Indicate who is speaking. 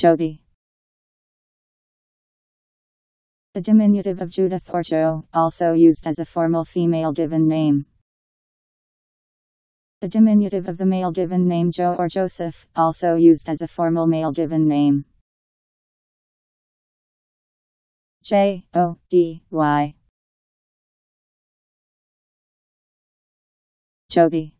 Speaker 1: Jody. a diminutive of Judith or Jo, also used as a formal female given name. A diminutive of the male given name Joe or Joseph, also used as a formal male given name. J O D Y Jody